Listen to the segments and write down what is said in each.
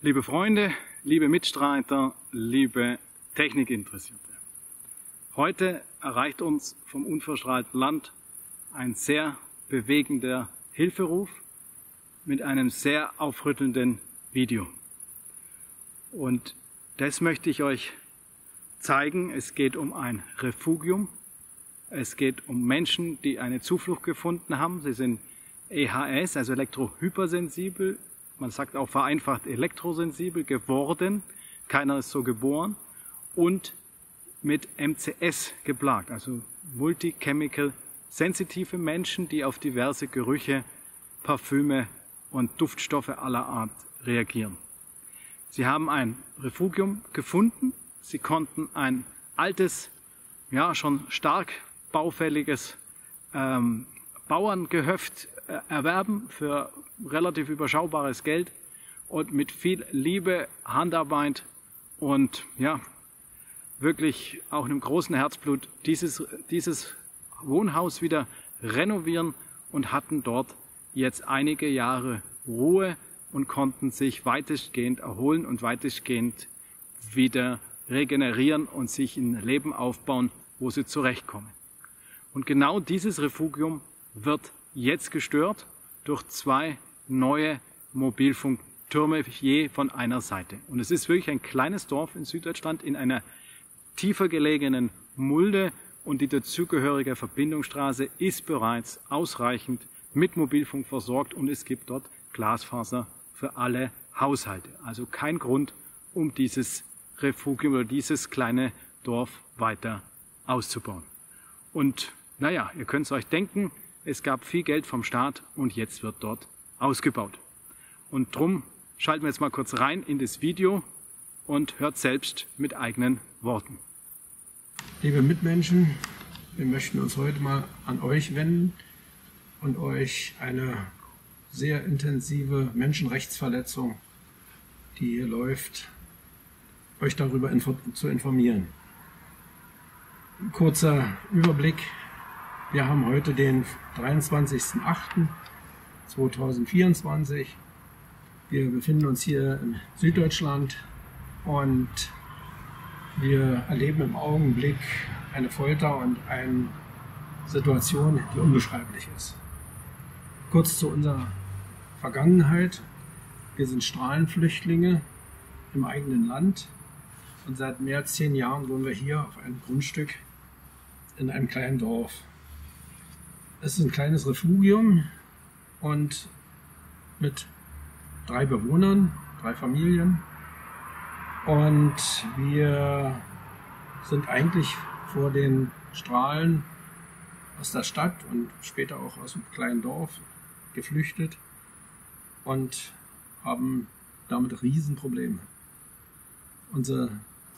Liebe Freunde, liebe Mitstreiter, liebe Technikinteressierte. Heute erreicht uns vom unverstrahlten Land ein sehr bewegender Hilferuf mit einem sehr aufrüttelnden Video. Und das möchte ich euch zeigen. Es geht um ein Refugium. Es geht um Menschen, die eine Zuflucht gefunden haben. Sie sind EHS, also elektrohypersensibel. Man sagt auch vereinfacht elektrosensibel geworden. Keiner ist so geboren. Und mit MCS geplagt, also Multichemical sensitive Menschen, die auf diverse Gerüche, Parfüme und Duftstoffe aller Art reagieren. Sie haben ein Refugium gefunden. Sie konnten ein altes, ja schon stark baufälliges ähm, Bauerngehöft erwerben für relativ überschaubares Geld und mit viel Liebe, Handarbeit und ja wirklich auch einem großen Herzblut dieses, dieses Wohnhaus wieder renovieren und hatten dort jetzt einige Jahre Ruhe und konnten sich weitestgehend erholen und weitestgehend wieder regenerieren und sich ein Leben aufbauen, wo sie zurechtkommen. Und genau dieses Refugium wird jetzt gestört durch zwei neue Mobilfunktürme je von einer Seite. Und es ist wirklich ein kleines Dorf in Süddeutschland in einer tiefer gelegenen Mulde und die dazugehörige Verbindungsstraße ist bereits ausreichend mit Mobilfunk versorgt und es gibt dort Glasfaser für alle Haushalte. Also kein Grund, um dieses Refugium oder dieses kleine Dorf weiter auszubauen. Und naja, ihr könnt es euch denken, es gab viel Geld vom Staat und jetzt wird dort ausgebaut. Und drum schalten wir jetzt mal kurz rein in das Video und hört selbst mit eigenen Worten. Liebe Mitmenschen, wir möchten uns heute mal an euch wenden und euch eine sehr intensive Menschenrechtsverletzung, die hier läuft, euch darüber zu informieren. Kurzer Überblick. Wir haben heute den 23.08.2024. Wir befinden uns hier in Süddeutschland und wir erleben im Augenblick eine Folter und eine Situation, die unbeschreiblich ist. Kurz zu unserer Vergangenheit. Wir sind Strahlenflüchtlinge im eigenen Land und seit mehr als zehn Jahren wohnen wir hier auf einem Grundstück in einem kleinen Dorf. Es ist ein kleines Refugium und mit drei Bewohnern, drei Familien und wir sind eigentlich vor den Strahlen aus der Stadt und später auch aus dem kleinen Dorf geflüchtet und haben damit Riesenprobleme. Unsere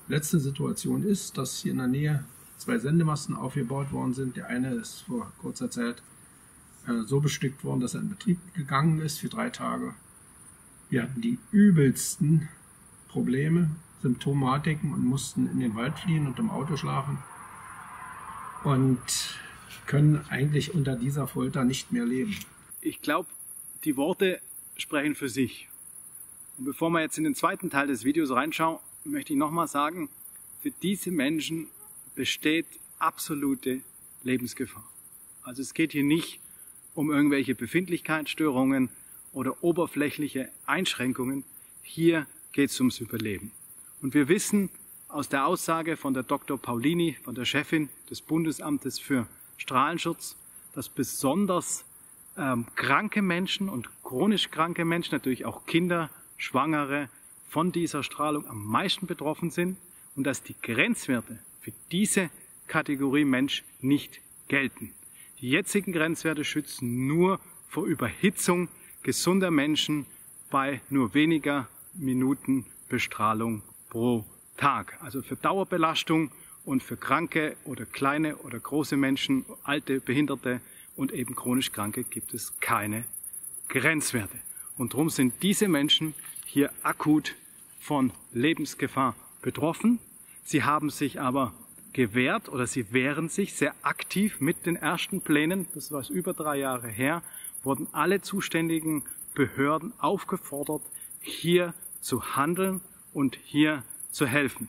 letzte Situation ist, dass hier in der Nähe zwei Sendemasten aufgebaut worden sind. Der eine ist vor kurzer Zeit äh, so bestückt worden, dass er in Betrieb gegangen ist für drei Tage. Wir hatten die übelsten Probleme, Symptomatiken und mussten in den Wald fliehen und im Auto schlafen und können eigentlich unter dieser Folter nicht mehr leben. Ich glaube, die Worte sprechen für sich. Und bevor wir jetzt in den zweiten Teil des Videos reinschauen, möchte ich nochmal sagen, für diese Menschen besteht absolute Lebensgefahr. Also es geht hier nicht um irgendwelche Befindlichkeitsstörungen oder oberflächliche Einschränkungen. Hier geht es ums Überleben. Und wir wissen aus der Aussage von der Dr. Paulini, von der Chefin des Bundesamtes für Strahlenschutz, dass besonders ähm, kranke Menschen und chronisch kranke Menschen, natürlich auch Kinder, Schwangere, von dieser Strahlung am meisten betroffen sind und dass die Grenzwerte für diese Kategorie Mensch nicht gelten. Die jetzigen Grenzwerte schützen nur vor Überhitzung gesunder Menschen bei nur weniger Minuten Bestrahlung pro Tag. Also für Dauerbelastung und für kranke oder kleine oder große Menschen, alte, behinderte und eben chronisch Kranke gibt es keine Grenzwerte. Und darum sind diese Menschen hier akut von Lebensgefahr betroffen. Sie haben sich aber gewehrt oder sie wehren sich sehr aktiv mit den ersten Plänen, das war über drei Jahre her, wurden alle zuständigen Behörden aufgefordert, hier zu handeln und hier zu helfen.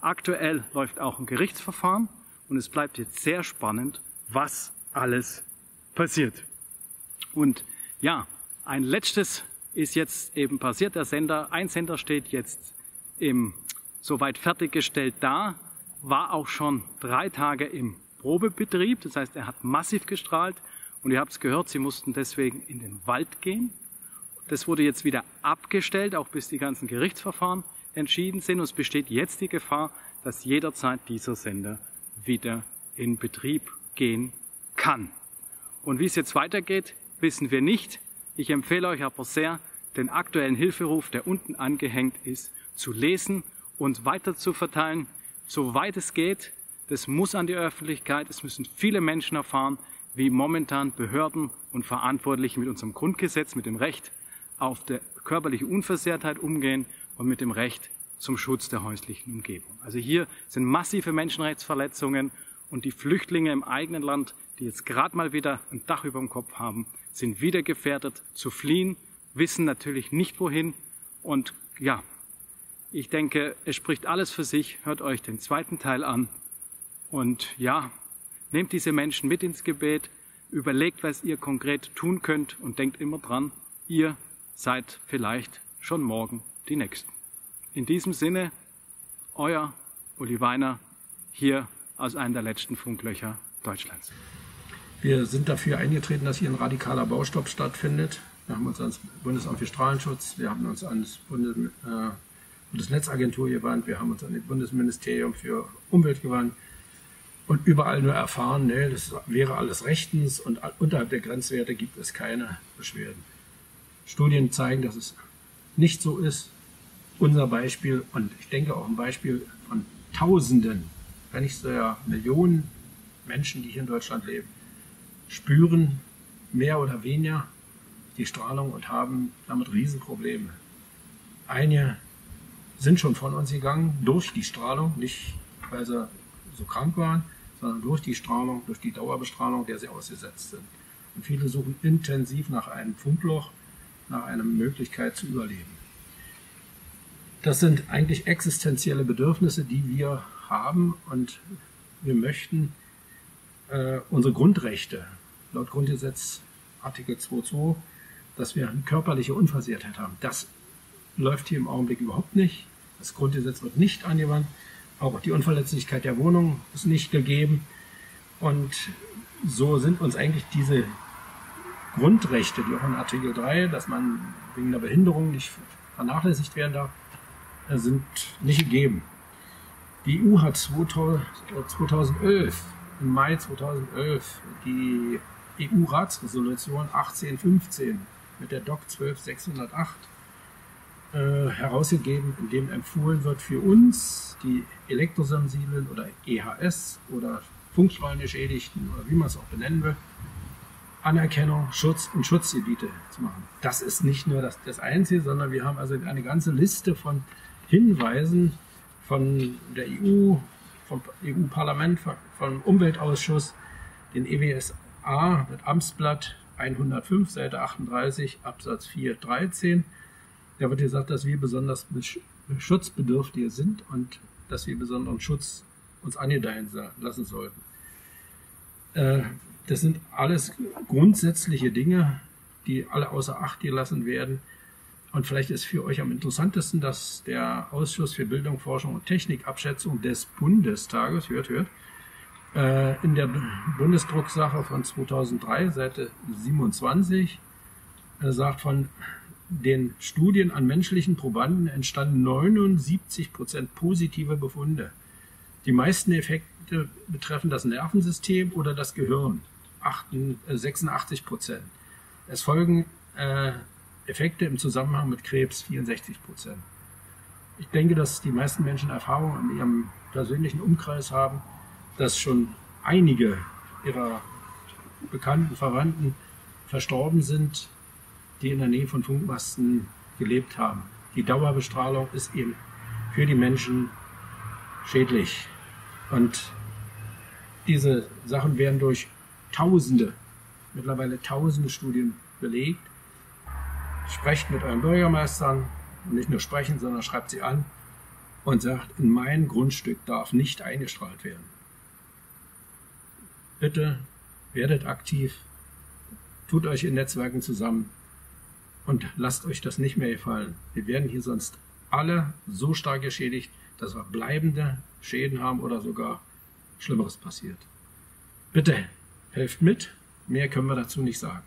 Aktuell läuft auch ein Gerichtsverfahren und es bleibt jetzt sehr spannend, was alles passiert. Und ja, ein letztes ist jetzt eben passiert. Der Sender, ein Sender steht jetzt im, soweit fertiggestellt da, war auch schon drei Tage im Probebetrieb. Das heißt, er hat massiv gestrahlt und ihr habt es gehört, sie mussten deswegen in den Wald gehen. Das wurde jetzt wieder abgestellt, auch bis die ganzen Gerichtsverfahren entschieden sind. Und es besteht jetzt die Gefahr, dass jederzeit dieser Sender wieder in Betrieb gehen kann. Und wie es jetzt weitergeht, wissen wir nicht. Ich empfehle euch aber sehr, den aktuellen Hilferuf, der unten angehängt ist, zu lesen und weiter zu verteilen, soweit es geht. Das muss an die Öffentlichkeit. Es müssen viele Menschen erfahren, wie momentan Behörden und Verantwortliche mit unserem Grundgesetz, mit dem Recht auf die körperliche Unversehrtheit umgehen und mit dem Recht zum Schutz der häuslichen Umgebung. Also hier sind massive Menschenrechtsverletzungen und die Flüchtlinge im eigenen Land, die jetzt gerade mal wieder ein Dach über dem Kopf haben, sind wieder gefährdet zu fliehen, wissen natürlich nicht wohin und ja, ich denke, es spricht alles für sich. Hört euch den zweiten Teil an und ja, nehmt diese Menschen mit ins Gebet, überlegt, was ihr konkret tun könnt und denkt immer dran, ihr seid vielleicht schon morgen die Nächsten. In diesem Sinne, euer Uli Weiner hier aus einem der letzten Funklöcher Deutschlands. Wir sind dafür eingetreten, dass hier ein radikaler Baustopp stattfindet. Wir haben uns ans Bundesamt für Strahlenschutz, wir haben uns an das Bundes, äh, Bundesnetzagentur gewandt, wir haben uns an das Bundesministerium für Umwelt gewandt und überall nur erfahren, nee, das wäre alles rechtens und unterhalb der Grenzwerte gibt es keine Beschwerden. Studien zeigen, dass es nicht so ist. Unser Beispiel und ich denke auch ein Beispiel von Tausenden, wenn nicht sogar Millionen Menschen, die hier in Deutschland leben, spüren mehr oder weniger die Strahlung und haben damit Riesenprobleme. Einige sind schon von uns gegangen durch die Strahlung, nicht weil sie so krank waren, sondern durch die Strahlung, durch die Dauerbestrahlung, der sie ausgesetzt sind. Und viele suchen intensiv nach einem Funkloch, nach einer Möglichkeit zu überleben. Das sind eigentlich existenzielle Bedürfnisse, die wir haben und wir möchten äh, unsere Grundrechte, laut Grundgesetz Artikel 2.2, dass wir eine körperliche Unversehrtheit haben. Das läuft hier im Augenblick überhaupt nicht. Das Grundgesetz wird nicht angewandt. Auch die Unverletzlichkeit der Wohnung ist nicht gegeben. Und so sind uns eigentlich diese Grundrechte, die auch in Artikel 3, dass man wegen der Behinderung nicht vernachlässigt werden darf, äh, sind nicht gegeben. Die EU hat 2011, im Mai 2011, die EU-Ratsresolution 1815 mit der DOC 12608 äh, herausgegeben, in dem empfohlen wird für uns, die elektrosensiblen oder EHS oder Funkstrahlengeschädigten oder wie man es auch benennen will, Anerkennung, Schutz und Schutzgebiete zu machen. Das ist nicht nur das, das Einzige, sondern wir haben also eine ganze Liste von Hinweisen von der EU, vom EU-Parlament, vom Umweltausschuss, den EWSA mit Amtsblatt 105, Seite 38, Absatz 4, 13. Da wird gesagt, dass wir besonders schutzbedürftige sind und dass wir besonderen Schutz uns angedeihen lassen sollten. Äh, das sind alles grundsätzliche Dinge, die alle außer Acht gelassen werden. Und vielleicht ist für euch am interessantesten, dass der Ausschuss für Bildung, Forschung und Technikabschätzung des Bundestages, hört, hört, äh, in der Bundesdrucksache von 2003, Seite 27, äh, sagt, von den Studien an menschlichen Probanden entstanden 79 Prozent positive Befunde. Die meisten Effekte betreffen das Nervensystem oder das Gehirn, 86 äh, Prozent. Es folgen äh, Effekte im Zusammenhang mit Krebs, 64 Prozent. Ich denke, dass die meisten Menschen Erfahrung in ihrem persönlichen Umkreis haben, dass schon einige ihrer bekannten Verwandten verstorben sind, die in der Nähe von Funkmasten gelebt haben. Die Dauerbestrahlung ist eben für die Menschen schädlich. Und diese Sachen werden durch Tausende, mittlerweile Tausende Studien belegt. Sprecht mit euren Bürgermeistern, und nicht nur sprechen, sondern schreibt sie an und sagt, in mein Grundstück darf nicht eingestrahlt werden. Bitte werdet aktiv, tut euch in Netzwerken zusammen und lasst euch das nicht mehr gefallen. Wir werden hier sonst alle so stark geschädigt, dass wir bleibende Schäden haben oder sogar Schlimmeres passiert. Bitte helft mit, mehr können wir dazu nicht sagen.